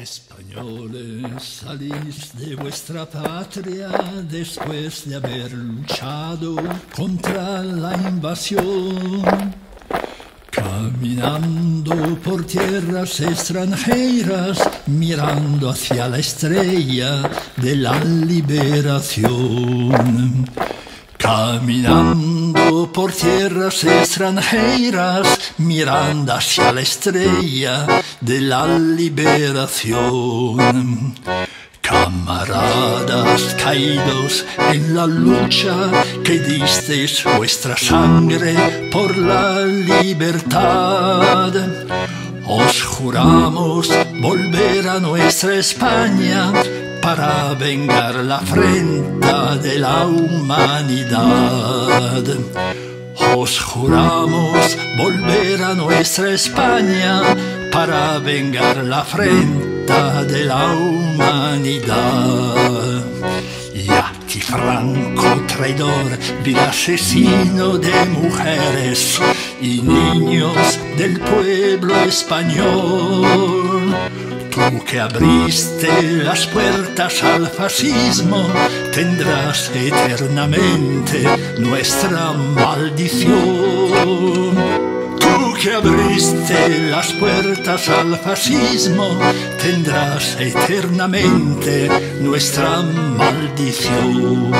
Españoles, salís de vuestra patria después de haber luchado contra la invasión. Caminando por tierras extranjeras, mirando hacia la estrella de la liberación. Caminando por tierras extranjeras, mirando hacia la estrella de la liberación. Camaradas caídos en la lucha que disteis vuestra sangre por la libertad. Os juramos volver a nuestra España para vengar la afrenta de la humanidad. Os juramos volver a nuestra España para vengar la afrenta de la humanidad. Y aquí Franco traidor, vil asesino de mujeres y niños del pueblo español tú que abriste las puertas al fascismo, tendrás eternamente nuestra maldición. Tú que abriste las puertas al fascismo, tendrás eternamente nuestra maldición.